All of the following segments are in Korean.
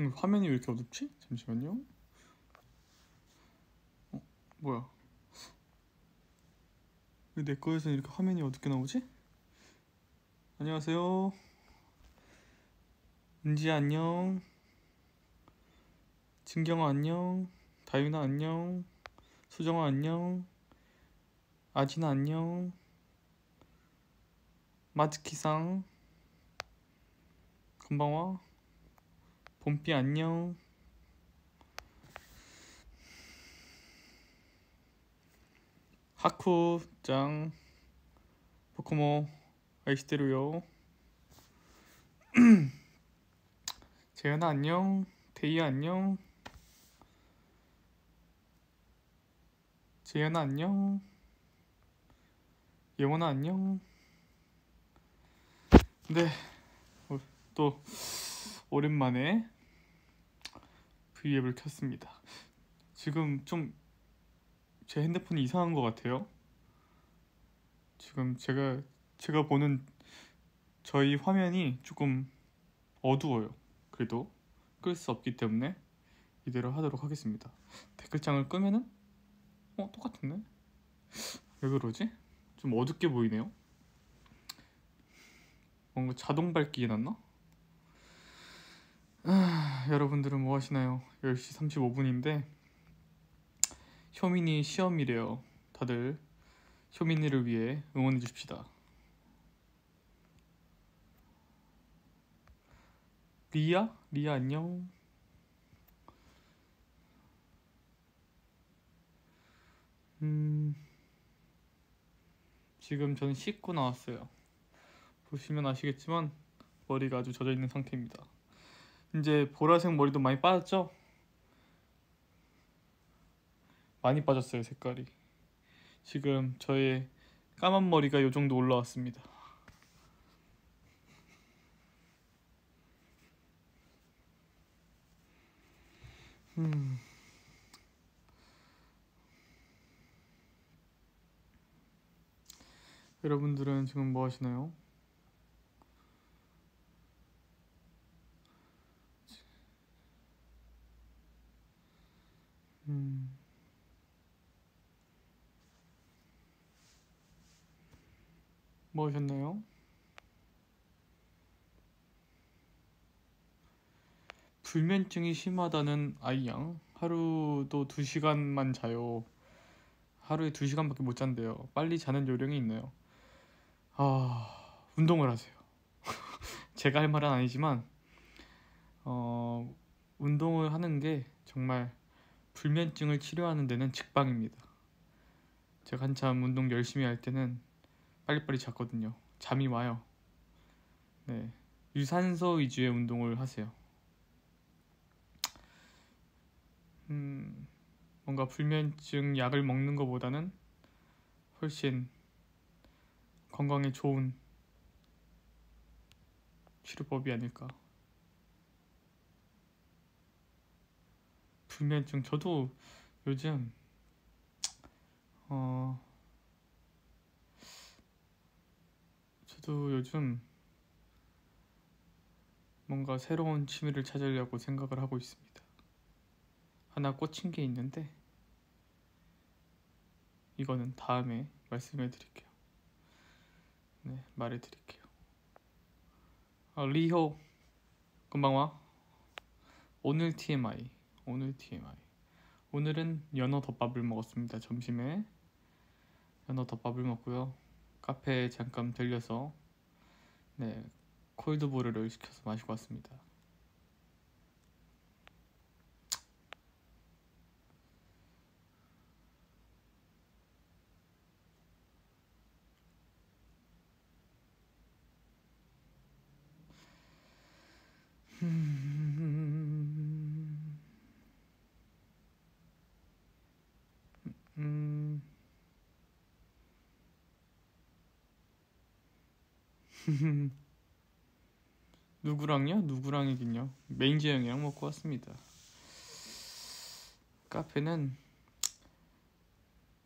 음, 화면이 왜 이렇게 어둡지? 잠시만요. 어, 뭐야? 왜 내 거에서는 이렇게 화면이 어둡게 나오지? 안녕하세요. 은지 안녕. 진경아 안녕. 다윤아 안녕. 수정아 안녕. 아진아 안녕. 마츠키상. 건방와. 봄비 안녕. 하쿠 짱. 보코모 아이시테루요. 재현아 안녕. 데이야 안녕. 재현아 안녕. 예원아 안녕. 네. 어, 또 오랜만에 V앱을 켰습니다. 지금 좀 제 핸드폰이 이상한 것 같아요. 지금 제가 제가 보는 저희 화면이 조금 어두워요. 그래도 끌 수 없기 때문에 이대로 하도록 하겠습니다. 댓글창을 끄면은 어 똑같은데? 왜 그러지? 좀 어둡게 보이네요. 뭔가 자동 밝기 해놨나? 아, 여러분들은 뭐 하시나요? 10시 35분인데 효민이 시험이래요. 다들 효민이를 위해 응원해 주십시다. 리아? 리아 안녕. 음, 지금 저는 씻고 나왔어요. 보시면 아시겠지만 머리가 아주 젖어 있는 상태입니다. 이제 보라색 머리도 많이 빠졌죠? 많이 빠졌어요 색깔이. 지금 저의 까만 머리가 요 정도 올라왔습니다. 음. 여러분들은 지금 뭐 하시나요? 뭐 하셨나요? 불면증이 심하다는 아이양 하루도 2시간만 자요. 하루에 2시간밖에 못 잔대요. 빨리 자는 요령이 있나요? 아, 운동을 하세요. 제가 할 말은 아니지만 어, 운동을 하는 게 정말 불면증을 치료하는 데는 직방입니다. 제가 한참 운동 열심히 할 때는 빨리빨리 잤거든요. 잠이 와요. 네. 유산소 위주의 운동을 하세요. 음, 뭔가 불면증 약을 먹는 것보다는 훨씬 건강에 좋은 치료법이 아닐까. 불면증 저도 요즘 어 저도 요즘 뭔가 새로운 취미를 찾으려고 생각을 하고 있습니다. 하나 꽂힌 게 있는데 이거는 다음에 말씀해 드릴게요. 네, 말해 드릴게요. 아, 리호 금방 와 오늘 TMI 오늘 TMI 오늘은 연어 덮밥을 먹었습니다. 점심에 연어 덮밥을 먹고요. 카페에 잠깐 들려서 네 콜드브루를 시켜서 마시고 왔습니다. 누구랑요? 누구랑이긴요. 매니저 형이랑 먹고 왔습니다. 카페는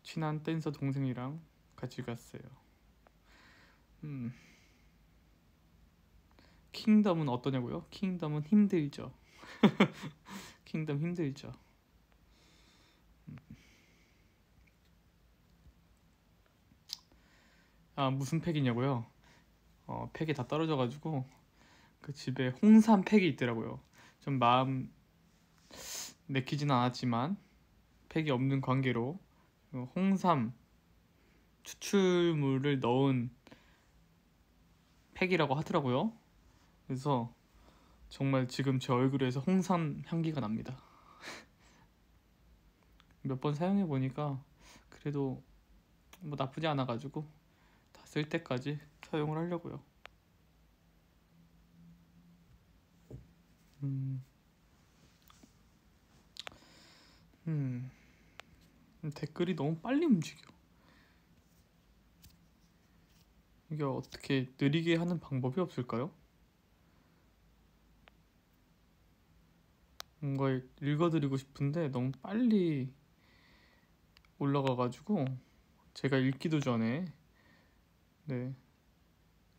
친한 댄서 동생이랑 같이 갔어요. 음. 킹덤은 어떠냐고요? 킹덤은 힘들죠. 킹덤 힘들죠. 아 무슨 팩이냐고요? 어 팩이 다 떨어져가지고 그 집에 홍삼 팩이 있더라고요. 좀 마음 내키지는 않았지만 팩이 없는 관계로 홍삼 추출물을 넣은 팩이라고 하더라고요. 그래서 정말 지금 제 얼굴에서 홍삼 향기가 납니다. 몇 번 사용해 보니까 그래도 뭐 나쁘지 않아 가지고 다 쓸 때까지 사용을 하려고요. 음. 음. 댓글이 너무 빨리 움직여. 이게 어떻게 느리게 하는 방법이 없을까요? 뭔가 읽어드리고 싶은데 너무 빨리 올라가가지고 제가 읽기도 전에 네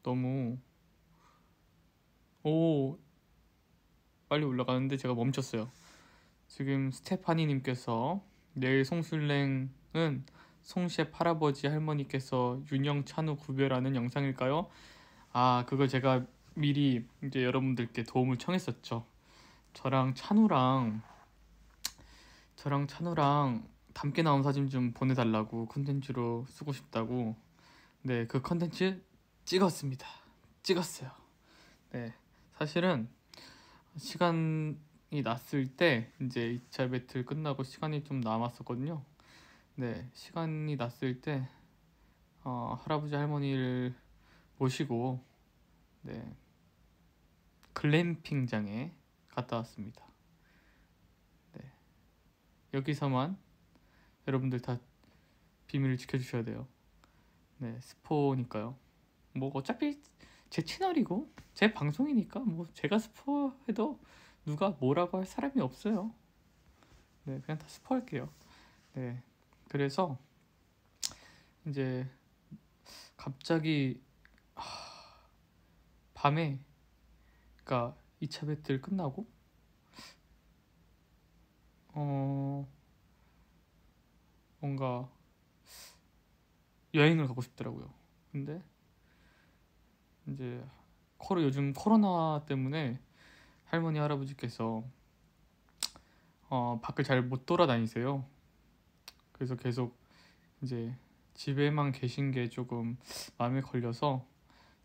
너무 오 빨리 올라가는데 제가 멈췄어요. 지금 스테파니님께서 내일 송술랭은 송셰 할아버지 할머니께서 윤영 찬우 구별하는 영상일까요? 아 그걸 제가 미리 이제 여러분들께 도움을 청했었죠. 저랑 찬우랑 저랑 찬우랑 함께 나온 사진 좀 보내달라고 컨텐츠로 쓰고 싶다고 네 그 컨텐츠 찍었습니다. 찍었어요. 네 사실은 시간이 났을 때 이제 2차 배틀 끝나고 시간이 좀 남았었거든요. 네, 시간이 났을 때 어, 할아버지 할머니를 모시고 네, 글램핑장에 갔다 왔습니다. 네, 여기서만 여러분들 다 비밀을 지켜주셔야 돼요. 네, 스포니까요. 뭐 어차피 제 채널이고 제 방송이니까 뭐 제가 스포해도 누가 뭐라고 할 사람이 없어요. 네, 그냥 다 스포할게요. 네, 그래서 이제 갑자기 하, 밤에 그러니까 2차 배틀 끝나고 어 뭔가 여행을 가고 싶더라고요. 근데 이제 코로 요즘 코로나 때문에 할머니 할아버지께서 어, 밖을 잘 못 돌아다니세요. 그래서 계속 이제 집에만 계신 게 조금 마음에 걸려서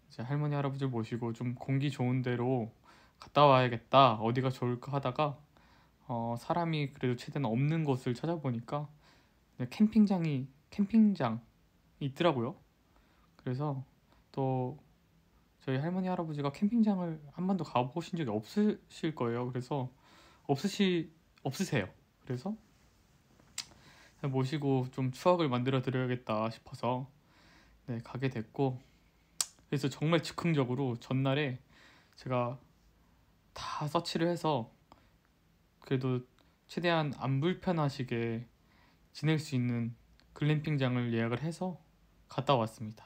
이제 할머니 할아버지를 모시고 좀 공기 좋은 데로 갔다 와야겠다 어디가 좋을까 하다가 어, 사람이 그래도 최대한 없는 곳을 찾아보니까 캠핑장이 캠핑장이 있더라고요. 그래서 또 저희 할머니 할아버지가 캠핑장을 한 번도 가보신 적이 없으실 거예요. 그래서 없으시 없으세요. 그래서 모시고 좀 추억을 만들어 드려야겠다 싶어서 네, 가게 됐고 그래서 정말 즉흥적으로 전날에 제가 다 서치를 해서 그래도 최대한 안 불편하시게 지낼 수 있는 글램핑장을 예약을 해서 갔다 왔습니다.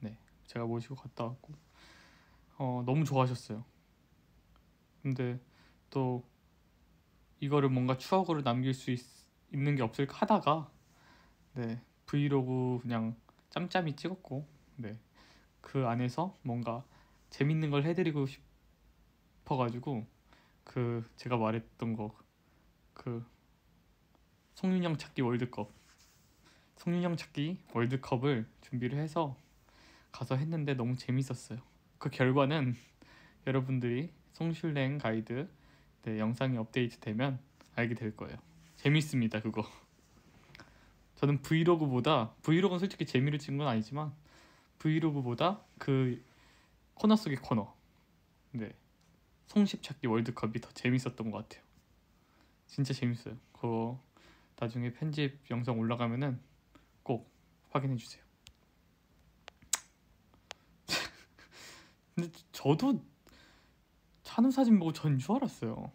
네, 제가 모시고 갔다 왔고 어, 너무 좋아하셨어요. 근데 또 이거를 뭔가 추억으로 남길 수 있, 있는 게 없을까 하다가 네 브이로그 그냥 짬짬이 찍었고 네 그 안에서 뭔가 재밌는 걸 해드리고 싶어가지고 그 제가 말했던 거 그 송윤영 찾기 월드컵 송윤영 찾기 월드컵을 준비를 해서 가서 했는데 너무 재밌었어요. 그 결과는 여러분들이 송슐랭 가이드 네, 영상이 업데이트 되면 알게 될 거예요. 재밌습니다 그거. 저는 브이로그보다 브이로그는 솔직히 재미를 찍은 건 아니지만 브이로그보다 그 코너 속의 코너 네 송십 찾기 월드컵이 더 재밌었던 것 같아요. 진짜 재밌어요. 그거 나중에 편집 영상 올라가면은 꼭 확인해 주세요. 근데 저도 찬우 사진 보고 전 줄 알았어요.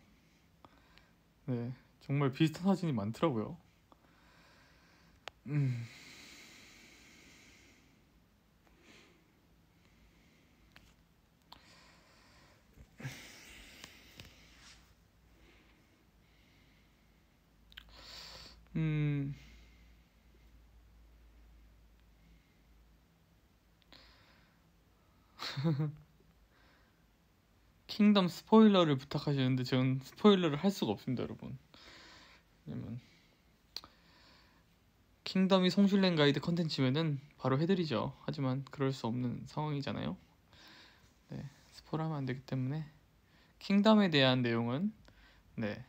네, 정말 비슷한 사진이 많더라고요. 음. 음. 킹덤 스포일러를 부탁하시는데 저는 스포일러를 할 수가 없습니다, 여러분. 왜냐면 킹덤이 송슐랭 가이드 컨텐츠면은 바로 해드리죠. 하지만 그럴 수 없는 상황이잖아요. 네, 스포를 하면 안 되기 때문에 킹덤에 대한 내용은 네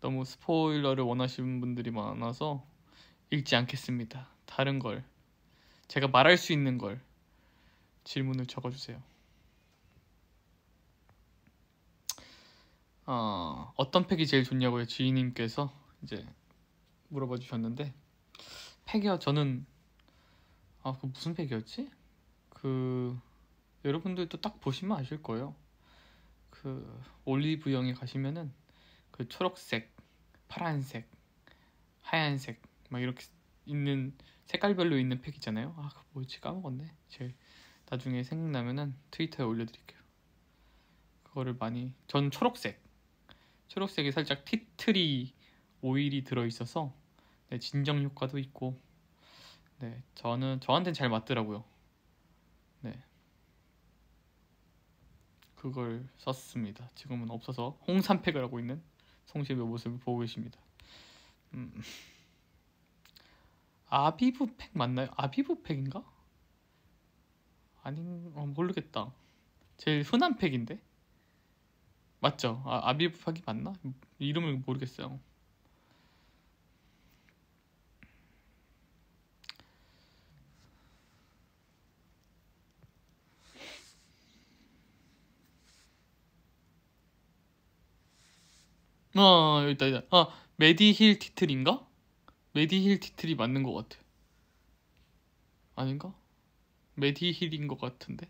너무 스포일러를 원하시는 분들이 많아서 읽지 않겠습니다. 다른 걸 제가 말할 수 있는 걸 질문을 적어주세요. 어, 어떤 팩이 제일 좋냐고요? 지인님께서 이제 물어봐 주셨는데 팩이요 저는 아그 무슨 팩이었지? 그 여러분들도 딱 보시면 아실 거예요. 그 올리브영에 가시면은 그 초록색, 파란색, 하얀색 막 이렇게 있는 색깔별로 있는 팩 있잖아요. 아, 그 뭐지 까먹었네. 제일 나중에 생각나면은 트위터에 올려드릴게요. 그거를 많이 전 초록색 초록색이 살짝 티트리 오일이 들어있어서 네, 진정 효과도 있고 네 저는 저한테는 잘 맞더라고요. 네 그걸 썼습니다. 지금은 없어서 홍삼팩을 하고 있는 송시의 모습을 보고 계십니다. 음. 아비브 팩 맞나요? 아비브 팩인가? 아닌 어, 모르겠다. 제일 흔한 팩인데 맞죠? 아, 팩이 맞나? 이름을 모르겠어요. 어 있다 여기 있다. 아 메디힐 티틀인가? 메디힐 티틀이 맞는 것 같아. 아닌가? 메디힐인 것 같은데.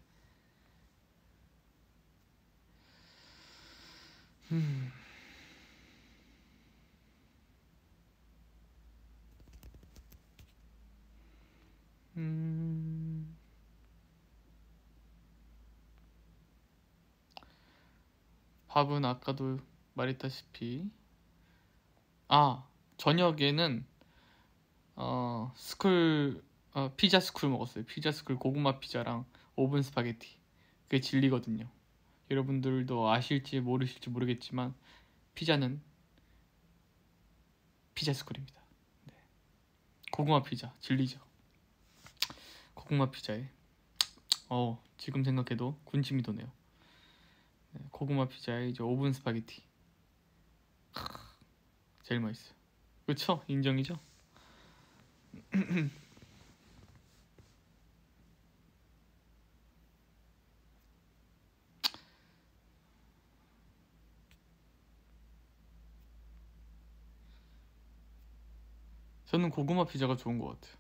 음. 음. 밥은 아까도 말했다시피 아 저녁에는 어 스쿨 어, 피자 스쿨 먹었어요. 피자 스쿨 고구마 피자랑 오븐 스파게티 그게 진리거든요. 여러분들도 아실지 모르실지 모르겠지만 피자는 피자 스쿨입니다. 네. 고구마 피자 진리죠. 고구마 피자에 어 지금 생각해도 군침이 도네요. 네, 고구마 피자에 이제 오븐 스파게티 제일 맛있어요. 그쵸? 인정이죠? 저는 고구마 피자가 좋은 것 같아요.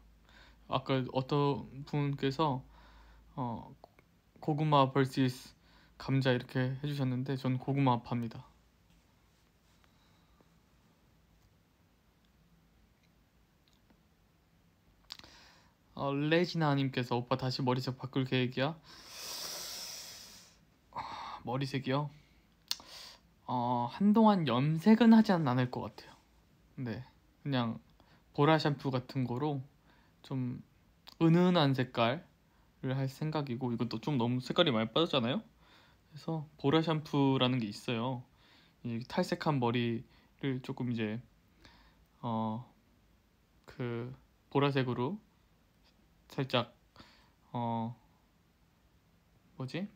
아까 어떤 분께서 어, 고구마 vs 감자 이렇게 해주셨는데 저는 고구마 파입니다. 어, 레지나님께서 오빠 다시 머리색 바꿀 계획이야? 머리색이요? 어, 한동안 염색은 하지 않을 것 같아요. 네, 그냥 보라 샴푸 같은 거로 좀 은은한 색깔을 할 생각이고 이것도 좀 너무 색깔이 많이 빠졌잖아요. 그래서 보라 샴푸라는 게 있어요. 이 탈색한 머리를 조금 이제 어 그 보라색으로 살짝 어 뭐지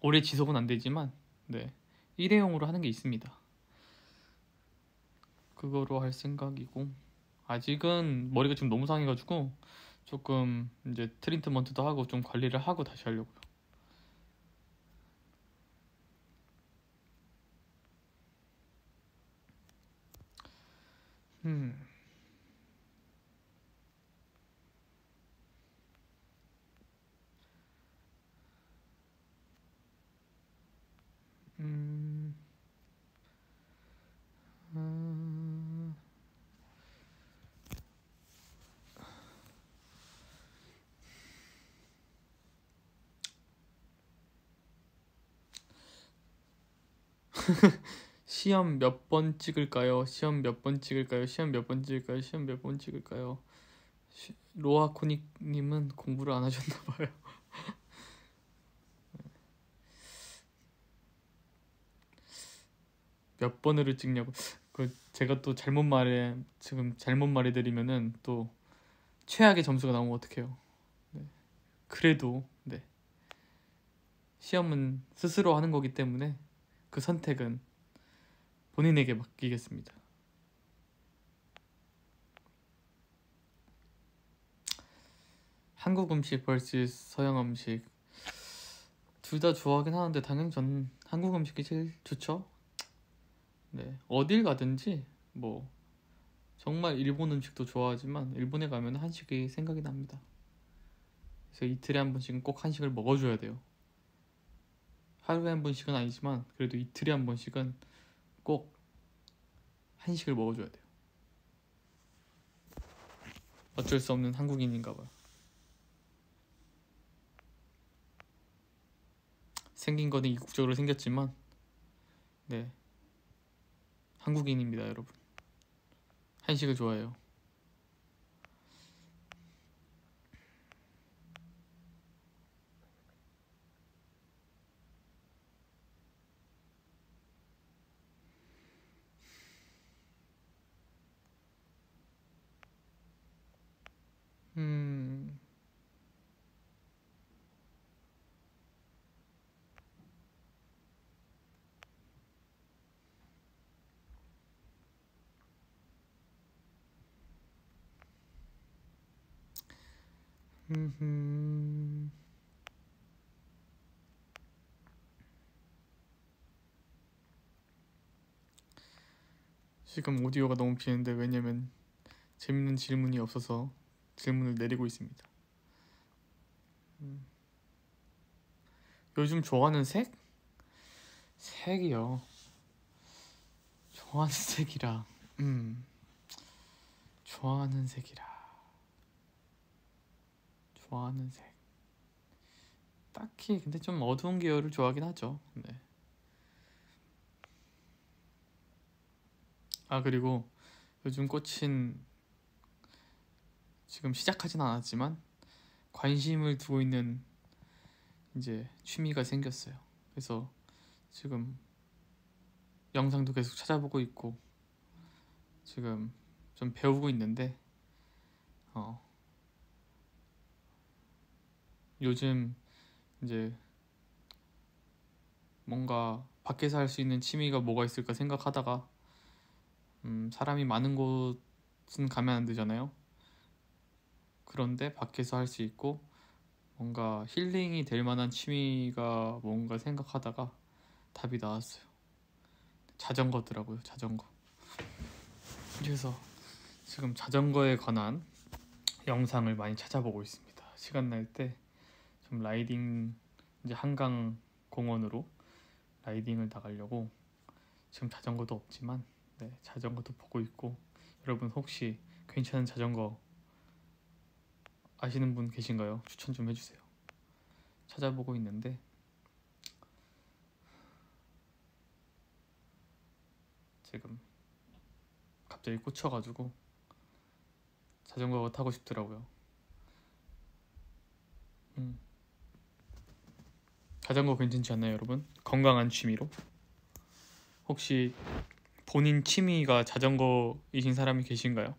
오래 지속은 안 되지만 네 일회용으로 하는 게 있습니다. 그거로 할 생각이고 아직은 머리가 지금 너무 상해가지고 조금 이제 트리트먼트도 하고 좀 관리를 하고 다시 하려고요. 음. 음. 음. 시험 몇 번 찍을까요? 시험 몇 번 찍을까요? 시험 몇 번 찍을까요? 시험 몇 번 찍을까요? 로아코닉님은 공부를 안 하셨나 봐요. 몇 번을 찍냐고. 그 제가 또 잘못 말해 지금 잘못 말해드리면은 또 최악의 점수가 나오면 어떡해요. 네. 그래도 네. 시험은 스스로 하는 거기 때문에 그 선택은 본인에게 맡기겠습니다. 한국 음식 vs 서양 음식 둘 다 좋아하긴 하는데 당연히 전 한국 음식이 제일 좋죠. 네 어딜 가든지 뭐 정말 일본 음식도 좋아하지만 일본에 가면 한식이 생각이 납니다. 그래서 이틀에 한 번씩은 꼭 한식을 먹어줘야 돼요. 하루에 한 번씩은 아니지만 그래도 이틀에 한 번씩은 꼭 한식을 먹어줘야 돼요. 어쩔 수 없는 한국인인가 봐요. 생긴 거는 이국적으로 생겼지만 네 한국인입니다 여러분 한식을 좋아해요 지금 오디오가 너무 비는데 왜냐면 재밌는 질문이 없어서 질문을 내리고 있습니다. 음. 요즘 좋아하는 색? 색이요. 좋아하는 색이라. 음. 좋아하는 색이라. 좋아하는 색. 딱히 근데 좀 어두운 계열을 좋아하긴 하죠. 네. 아 그리고 요즘 꽂힌 지금 시작하진 않았지만 관심을 두고 있는 이제 취미가 생겼어요. 그래서 지금 영상도 계속 찾아보고 있고 지금 좀 배우고 있는데 어 요즘 이제 뭔가 밖에서 할 수 있는 취미가 뭐가 있을까 생각하다가 음, 사람이 많은 곳은 가면 안 되잖아요. 그런데 밖에서 할 수 있고 뭔가 힐링이 될 만한 취미가 뭔가 생각하다가 답이 나왔어요. 자전거더라고요, 자전거. 그래서 지금 자전거에 관한 영상을 많이 찾아보고 있습니다. 시간 날 때 좀 라이딩 이제 한강 공원으로 라이딩을 나가려고 지금 자전거도 없지만 네, 자전거도 보고 있고 여러분 혹시 괜찮은 자전거 아시는 분 계신가요? 추천 좀 해주세요. 찾아보고 있는데 지금 갑자기 꽂혀가지고 자전거 타고 싶더라고요. 음. 자전거 괜찮지 않나요, 여러분? 건강한 취미로. 혹시 본인 취미가 자전거이신 사람이 계신가요?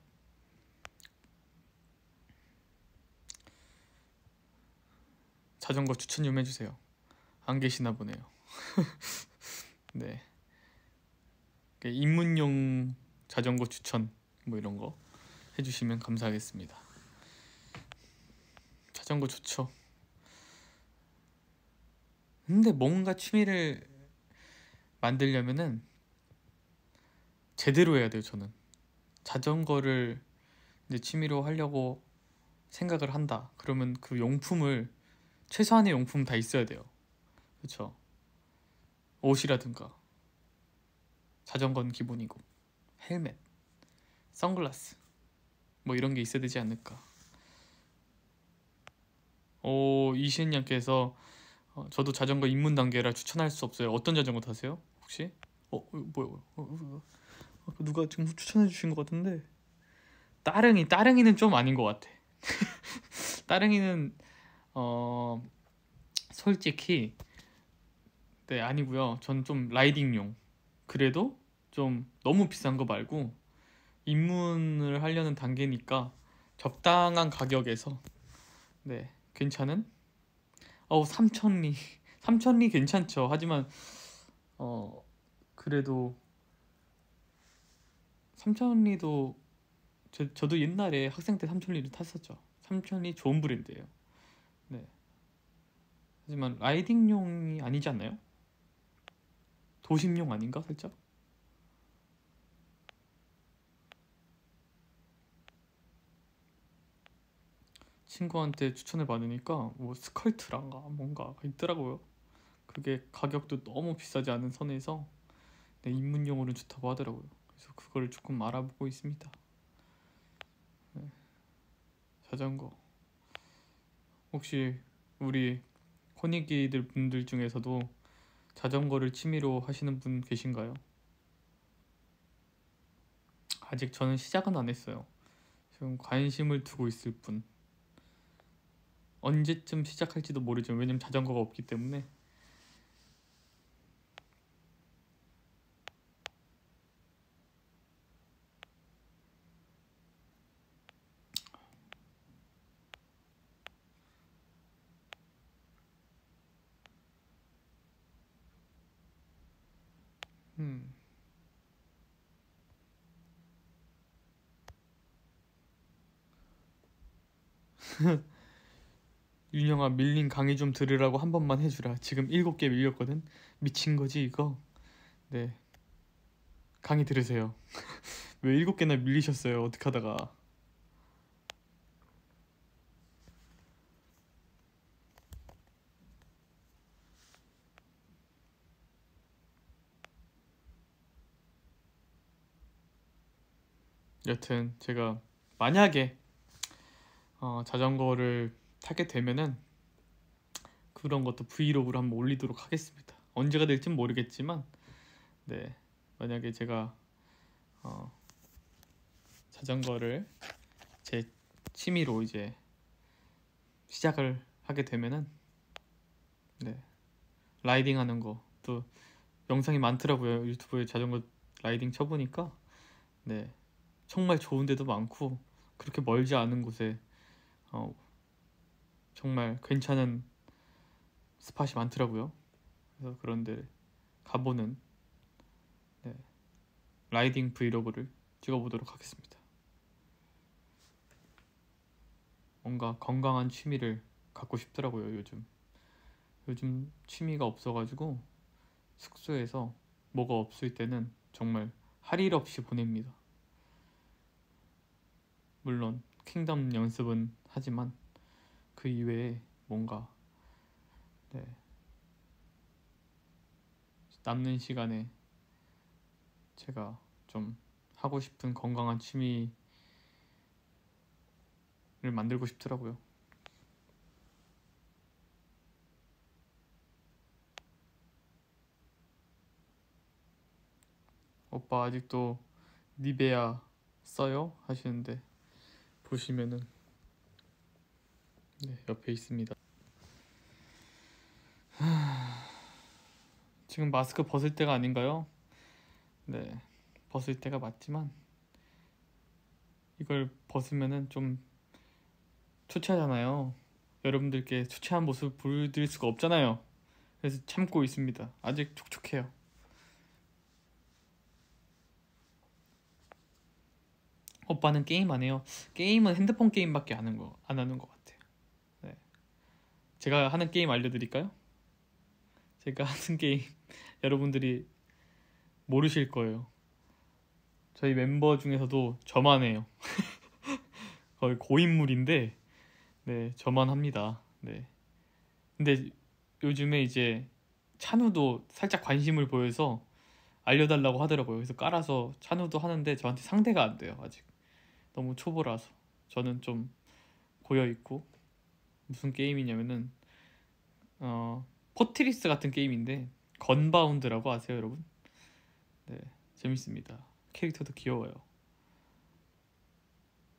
자전거 추천 좀 해주세요. 안 계시나 보네요. 네. 그 입문용 자전거 추천 뭐 이런 거 해주시면 감사하겠습니다. 자전거 좋죠. 근데 뭔가 취미를 만들려면은 제대로 해야 돼요 저는. 자전거를 이제 취미로 하려고 생각을 한다. 그러면 그 용품을 최소한의 용품 다 있어야 돼요. 그렇죠 옷이라든가. 자전거는 기본이고. 헬멧. 선글라스. 뭐 이런 게 있어야 되지 않을까? 오 이시은양께서 어, 저도 자전거 입문 단계라 추천할 수 없어요. 어떤 자전거 타세요? 혹시? 어, 어 뭐야? 어, 어, 어, 누가 지금 추천해 주신 것 같은데 따릉이 따릉이는 좀 아닌 것 같아. 따릉이는 어 솔직히 네 아니고요. 전 좀 라이딩용. 그래도 좀 너무 비싼 거 말고 입문을 하려는 단계니까 적당한 가격에서 네 괜찮은 어우 삼천리 삼천리 괜찮죠. 하지만 어 그래도 삼천리도 저, 저도 옛날에 학생 때 삼천리를 탔었죠. 삼천리 좋은 브랜드예요. 네. 하지만 라이딩용이 아니지 않나요? 도심용 아닌가 살짝? 친구한테 추천을 받으니까 뭐 스컬트란가 뭔가 있더라고요. 그게 가격도 너무 비싸지 않은 선에서 네, 입문용으로 좋다고 하더라고요. 그래서 그걸 조금 알아보고 있습니다. 네. 자전거 혹시 우리 코니기들 분들 중에서도 자전거를 취미로 하시는 분 계신가요? 아직 저는 시작은 안 했어요. 지금 관심을 두고 있을 뿐. 언제쯤 시작할지도 모르죠. 왜냐면 자전거가 없기 때문에. 음. 윤영아 밀린 강의 좀 들으라고 한 번만 해주라. 지금 일곱 개 밀렸거든. 미친 거지 이거. 네. 강의 들으세요. 왜 일곱 개나 밀리셨어요? 어떻게 하다가? 여튼 제가 만약에 어, 자전거를 타게 되면은 그런 것도 브이로그로 한번 올리도록 하겠습니다. 언제가 될진 모르겠지만 네. 만약에 제가 어, 자전거를 제 취미로 이제 시작을 하게 되면은 네. 라이딩 하는 것도 영상이 많더라고요. 유튜브에 자전거 라이딩 쳐보니까. 네. 정말 좋은 데도 많고 그렇게 멀지 않은 곳에 어, 정말 괜찮은 스팟이 많더라고요. 그래서 그런데 가보는 네, 라이딩 브이로그를 찍어보도록 하겠습니다. 뭔가 건강한 취미를 갖고 싶더라고요 요즘. 요즘 취미가 없어가지고 숙소에서 뭐가 없을 때는 정말 할 일 없이 보냅니다. 물론 킹덤 연습은 하지만 그 이외에 뭔가 네. 남는 시간에 제가 좀 하고 싶은 건강한 취미를 만들고 싶더라고요. 오빠 아직도 니베아 써요? 하시는데 보시면은 네, 옆에 있습니다. 지금 마스크 벗을 때가 아닌가요? 네, 벗을 때가 맞지만 이걸 벗으면은 좀 초췌하잖아요. 여러분들께 초췌한 모습 보여드릴 수가 없잖아요. 그래서 참고 있습니다. 아직 촉촉해요. 오빠는 게임 안 해요. 게임은 핸드폰 게임밖에 안 하는 것 같아요. 네. 제가 하는 게임 알려드릴까요? 제가 하는 게임 여러분들이 모르실 거예요. 저희 멤버 중에서도 저만 해요. 거의 고인물인데, 네, 저만 합니다. 네. 근데 요즘에 이제 찬우도 살짝 관심을 보여서 알려달라고 하더라고요. 그래서 깔아서 찬우도 하는데 저한테 상대가 안 돼요, 아직. 너무 초보라서 저는 좀 고여 있고 무슨 게임이냐면은 어 포트리스 같은 게임인데 건바운드라고 아세요 여러분? 네 재밌습니다 캐릭터도 귀여워요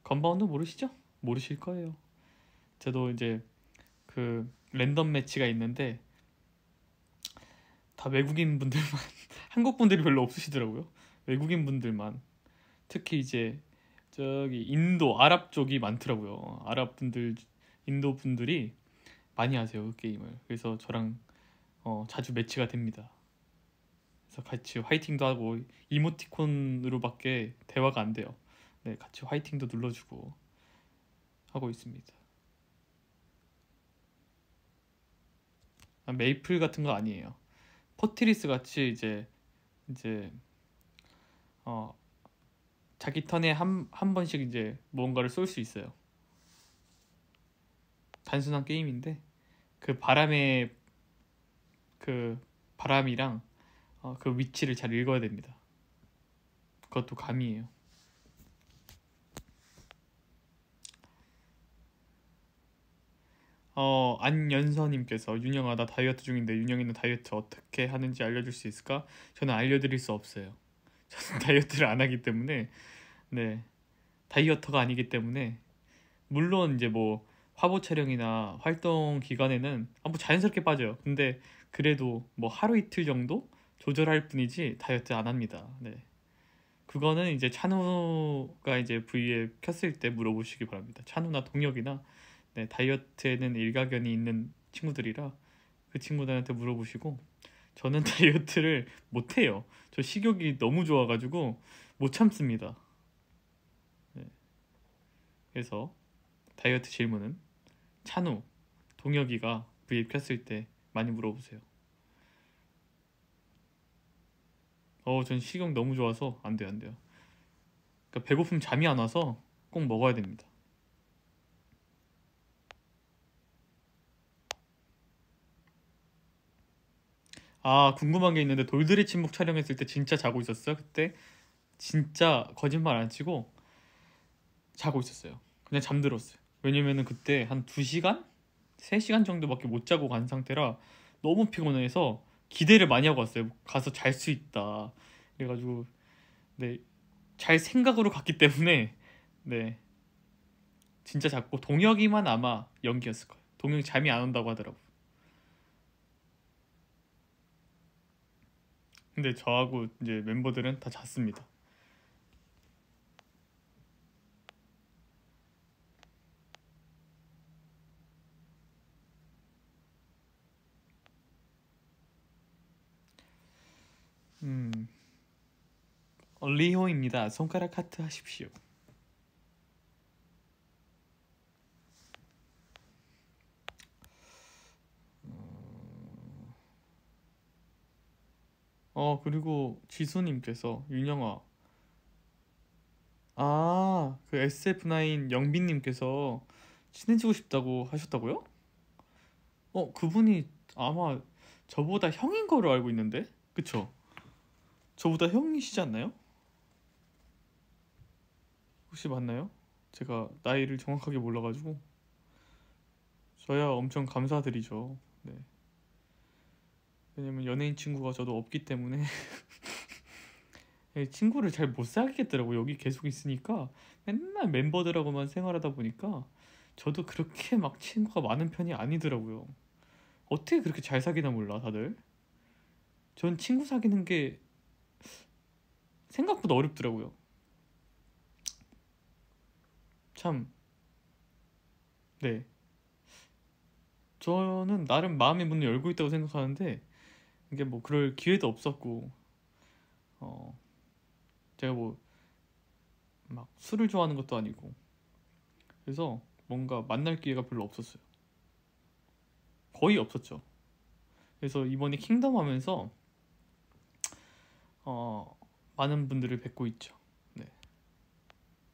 건바운드 모르시죠? 모르실 거예요. 저도 이제 그 랜덤 매치가 있는데 다 외국인 분들만 한국 분들이 별로 없으시더라고요. 외국인 분들만 특히 이제 저기 인도 아랍 쪽이 많더라고요. 아랍 분들 인도 분들이 많이 하세요 그 게임을. 그래서 저랑 어, 자주 매치가 됩니다. 그래서 같이 화이팅도 하고 이모티콘으로밖에 대화가 안 돼요. 네, 같이 화이팅도 눌러주고 하고 있습니다. 아, 메이플 같은 거 아니에요. 포트리스 같이 이제 이제 어 자기 턴에 한, 한 번씩 이제 무언가를 쏠 수 있어요. 단순한 게임인데 그 바람의 그 바람이랑 어, 그 위치를 잘 읽어야 됩니다. 그것도 감이에요. 어 안연서님께서 윤영아 나 다이어트 중인데 윤영이는 다이어트 어떻게 하는지 알려줄 수 있을까? 저는 알려드릴 수 없어요. 저는 다이어트를 안 하기 때문에 네 다이어터가 아니기 때문에 물론 이제 뭐 화보 촬영이나 활동 기간에는 아무 자연스럽게 빠져요. 근데 그래도 뭐 하루 이틀 정도 조절할 뿐이지 다이어트 안 합니다. 네. 그거는 이제 찬우가 이제 V에 켰을 때 물어보시기 바랍니다. 찬우나 동혁이나 네, 다이어트에는 일가견이 있는 친구들이라 그 친구들한테 물어보시고 저는 다이어트를 못 해요. 저 식욕이 너무 좋아가지고 못 참습니다. 네. 그래서 다이어트 질문은 찬우, 동혁이가 V에 켰을 때 많이 물어보세요. 어, 전 식욕 너무 좋아서 안 돼요, 안 돼요. 그러니까 배고프면 잠이 안 와서 꼭 먹어야 됩니다. 아, 궁금한 게 있는데 돌들의 침묵 촬영했을 때 진짜 자고 있었어요? 그때 진짜 거짓말 안 치고 자고 있었어요. 그냥 잠들었어요. 왜냐면은 그때 한 2시간? 3시간 정도밖에 못 자고 간 상태라 너무 피곤해서 기대를 많이 하고 왔어요. 가서 잘 수 있다. 그래가지고 네, 잘 생각으로 갔기 때문에 네, 진짜 잤고 동혁이만 아마 연기였을 거예요. 동혁이 잠이 안 온다고 하더라고. 근데 저하고 이제 멤버들은 다 잤습니다. 음. 리호입니다. 손가락 하트 하십시오. 어 그리고 지수님께서 윤영아 아 그 SF9 영빈님께서 친해지고 싶다고 하셨다고요? 어 그분이 아마 저보다 형인 거로 알고 있는데 그쵸? 저보다 형이시지 않나요? 혹시 맞나요? 제가 나이를 정확하게 몰라가지고 저야 엄청 감사드리죠. 네. 왜냐면 연예인 친구가 저도 없기 때문에 예, 친구를 잘 못 사귀겠더라고 여기 계속 있으니까 맨날 멤버들하고만 생활하다 보니까 저도 그렇게 막 친구가 많은 편이 아니더라고요. 어떻게 그렇게 잘 사귀나 몰라 다들. 전 친구 사귀는 게 생각보다 어렵더라고요. 참, 네. 저는 나름 마음의 문을 열고 있다고 생각하는데 이게 뭐 그럴 기회도 없었고, 어, 제가 뭐 막 술을 좋아하는 것도 아니고, 그래서 뭔가 만날 기회가 별로 없었어요. 거의 없었죠. 그래서 이번에 킹덤 하면서 어, 많은 분들을 뵙고 있죠. 네.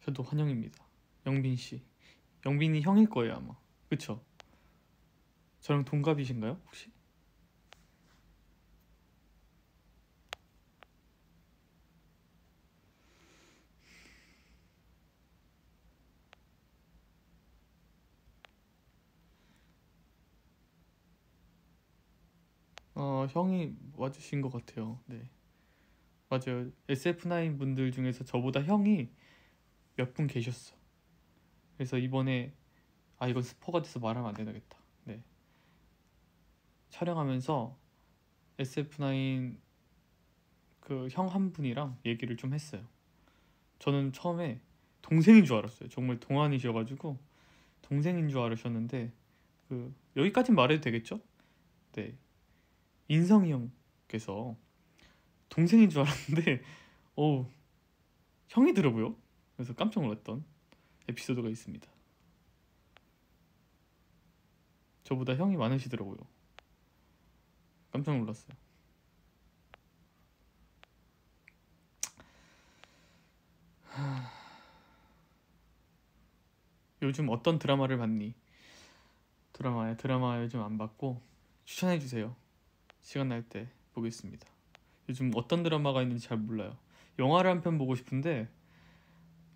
저도 환영입니다. 영빈 씨. 영빈이 형일 거예요, 아마. 그쵸? 저랑 동갑이신가요, 혹시? 어, 형이 와주신 것 같아요. 네. 맞아요. SF9 분들 중에서 저보다 형이 몇 분 계셨어. 그래서 이번에 아 이건 스포가 돼서 말하면 안 되겠다. 네. 촬영하면서 SF9 그 형 한 분이랑 얘기를 좀 했어요. 저는 처음에 동생인 줄 알았어요. 정말 동안이셔가지고 동생인 줄 알으셨는데 그 여기까진 말해도 되겠죠? 네. 인성이 형께서 동생인 줄 알았는데 어 형이더라고요. 그래서 깜짝 놀랐던 에피소드가 있습니다. 저보다 형이 많으시더라고요. 깜짝 놀랐어요. 요즘 어떤 드라마를 봤니? 드라마야 드라마 요즘 안 봤고 추천해 주세요. 시간 날 때 보겠습니다. 요즘 어떤 드라마가 있는지 잘 몰라요. 영화를 한 편 보고 싶은데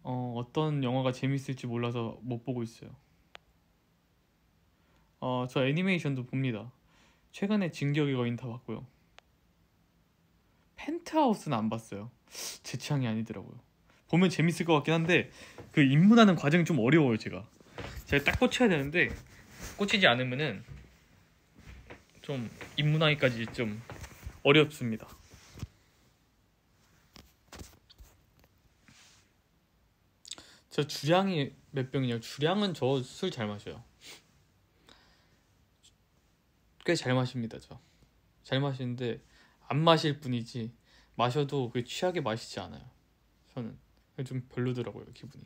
어, 어떤 영화가 재밌을지 몰라서 못 보고 있어요. 어, 저 애니메이션도 봅니다. 최근에 진격의 거인 다 봤고요. 펜트하우스는 안 봤어요. 제 취향이 아니더라고요. 보면 재밌을 것 같긴 한데 그 입문하는 과정이 좀 어려워요 제가. 제가 딱 꽂혀야 되는데 꽂히지 않으면은 좀 입문하기까지 좀 어렵습니다. 저 주량이 몇 병이냐? 주량은 저 술 잘 마셔요. 꽤 잘 마십니다, 저. 잘 마시는데 안 마실 뿐이지 마셔도 그 취하게 마시지 않아요. 저는 좀 별로더라고요, 기분이.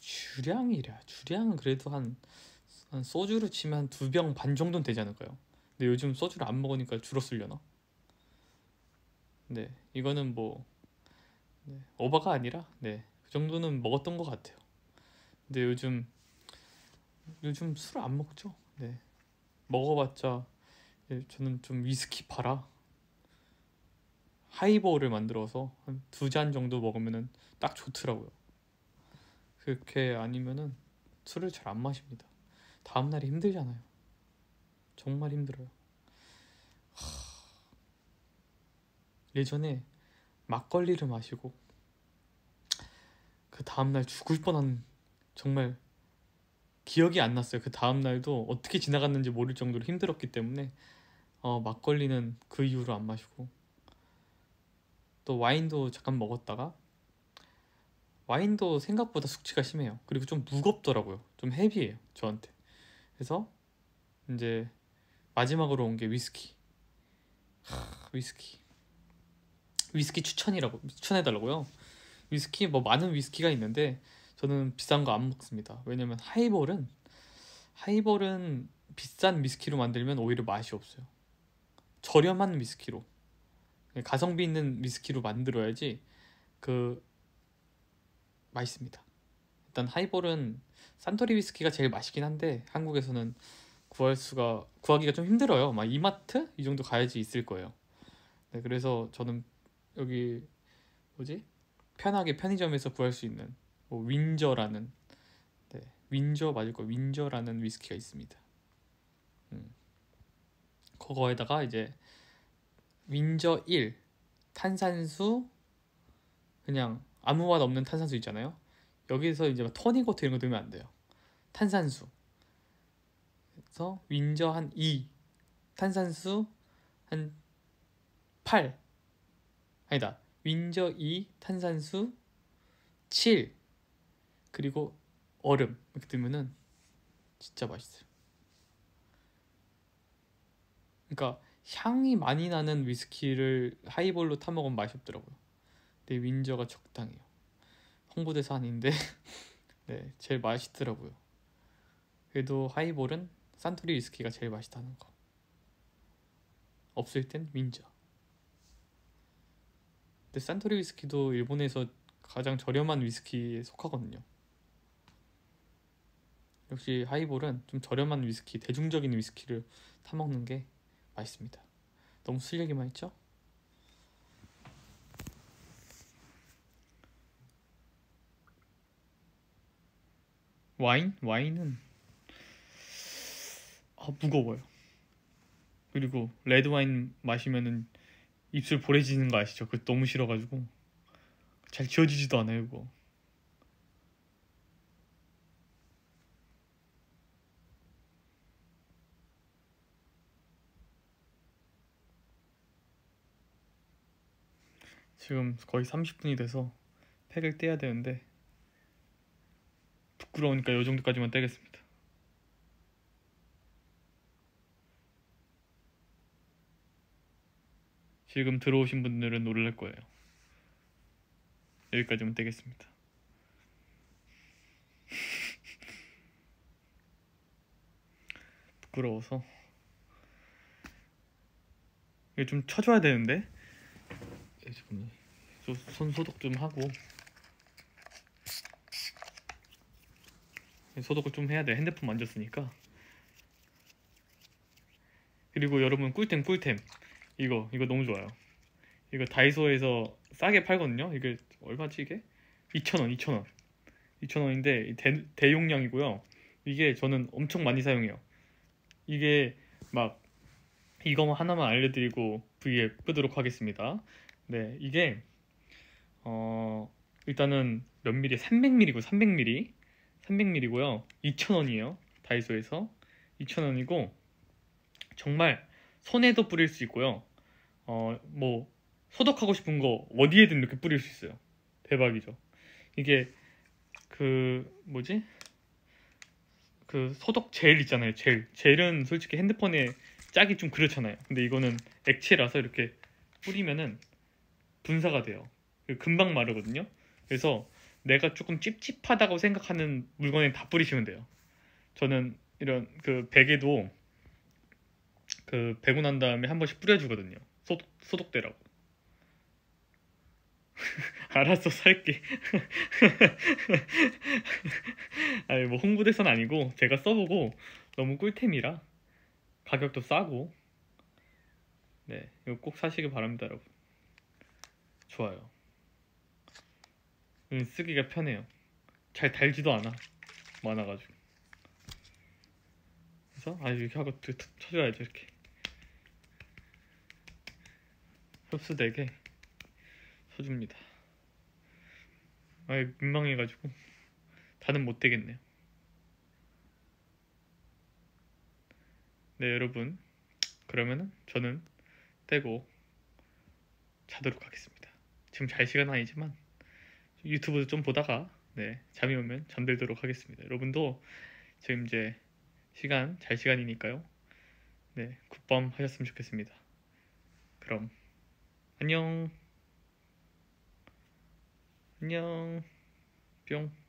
주량이랴. 주량은 그래도 한, 한 소주로 치면 한 두 병 반 정도는 되지 않을까요? 근데 요즘 소주를 안 먹으니까 줄었으려나? 네, 이거는 뭐 네, 오버가 아니라 네, 그 정도는 먹었던 것 같아요. 근데 요즘 요즘 술 안 먹죠. 네, 먹어봤자 예, 저는 좀 위스키 팔아 하이볼을 만들어서 한 두 잔 정도 먹으면은 딱 좋더라고요. 그렇게 아니면은 술을 잘 안 마십니다. 다음 날이 힘들잖아요. 정말 힘들어요. 하... 예전에 막걸리를 마시고 그 다음 날 죽을 뻔한 정말 기억이 안 났어요. 그 다음 날도 어떻게 지나갔는지 모를 정도로 힘들었기 때문에 어, 막걸리는 그 이후로 안 마시고 또 와인도 잠깐 먹었다가 와인도 생각보다 숙취가 심해요. 그리고 좀 무겁더라고요. 좀 헤비해요. 저한테. 그래서 이제 마지막으로 온 게 위스키. 하, 위스키. 위스키 추천이라고 추천해달라고요. 위스키 뭐 많은 위스키가 있는데 저는 비싼 거 안 먹습니다. 왜냐면 하이볼은 하이볼은 비싼 위스키로 만들면 오히려 맛이 없어요. 저렴한 위스키로 가성비 있는 위스키로 만들어야지 그 맛있습니다. 일단 하이볼은 산토리 위스키가 제일 맛있긴 한데 한국에서는 구할 수가 구하기가 좀 힘들어요. 막 이마트 이 정도 가야지 있을 거예요. 네, 그래서 저는 여기 뭐지 편하게 편의점에서 구할 수 있는 뭐 윈저라는 네, 윈저 맞을 거 윈저라는 위스키가 있습니다. 음. 그거에다가 이제 윈저 1 탄산수 그냥 아무 맛 없는 탄산수 있잖아요. 여기서 이제 토닉워터 이런 거 넣으면 안 돼요. 탄산수. 그래서 윈저 한 2, 탄산수 한 8. 아니다. 윈저 2, 탄산수 7. 그리고 얼음 이렇게 넣으면은 진짜 맛있어요. 그러니까 향이 많이 나는 위스키를 하이볼로 타 먹으면 맛이 없더라고요. 근데 윈저가 적당해요. 홍보대사 아닌데 네 제일 맛있더라고요. 그래도 하이볼은 산토리 위스키가 제일 맛있다는 거. 없을 땐 윈저. 근데 산토리 위스키도 일본에서 가장 저렴한 위스키에 속하거든요. 역시 하이볼은 좀 저렴한 위스키, 대중적인 위스키를 타 먹는 게 맛있습니다. 너무 술 얘기만 했죠? 와인? 와인은 아, 무거워요. 그리고 레드 와인 마시면은 입술 보래지는 거 아시죠? 그 너무 싫어가지고. 잘 지워지지도 않아요 그거. 지금 거의 30분이 돼서 팩을 떼야 되는데 부끄러우니까 이 정도까지만 떼겠습니다. 지금 들어오신 분들은 놀랄 거예요. 여기까지만 떼겠습니다. 부끄러워서 이게 좀 쳐줘야 되는데. 저손 소독 좀 하고 소독을 좀 해야 돼 핸드폰 만졌으니까 그리고 여러분 꿀템 꿀템 이거 이거 너무 좋아요. 이거 다이소에서 싸게 팔거든요. 이게 얼마지 이게 2,000원 2,000원. 2,000원인데 대, 대용량이고요. 이게 저는 엄청 많이 사용해요. 이게 막 이거 하나만 알려드리고 V에 끄도록 하겠습니다. 네 이게 어 일단은 몇 미리 300ml고 300ml 300ml고요. 2,000원이에요 다이소에서. 2,000원이고 정말 손에도 뿌릴 수 있고요. 어 뭐 소독하고 싶은 거 어디에든 이렇게 뿌릴 수 있어요. 대박이죠. 이게 그 뭐지? 그 소독 젤 있잖아요 젤. 젤은 솔직히 핸드폰에 짜기 좀 그렇잖아요. 근데 이거는 액체라서 이렇게 뿌리면은 분사가 돼요. 금방 마르거든요. 그래서 내가 조금 찝찝하다고 생각하는 물건에 다 뿌리시면 돼요. 저는 이런 그 베개도 그 베고 난 다음에 한 번씩 뿌려주거든요. 소독, 소독되라고. 알았어 살게. 아니 뭐 홍보대사는 아니고 제가 써보고 너무 꿀템이라 가격도 싸고. 네 이거 꼭 사시길 바랍니다 여러분. 좋아요. 음, 쓰기가 편해요. 잘 달지도 않아. 많아가지고. 그래서 아 이렇게 하고 쳐줘야죠 이렇게 흡수되게 쳐줍니다. 아 민망해가지고 다는 못 되겠네요. 네 여러분. 그러면은 저는 떼고 자도록 하겠습니다. 지금 잘 시간 아니지만 유튜브 좀 보다가 네 잠이 오면 잠들도록 하겠습니다. 여러분도 지금 이제 시간 잘 시간이니까요. 네 굿밤 하셨으면 좋겠습니다. 그럼 안녕. 안녕. 뿅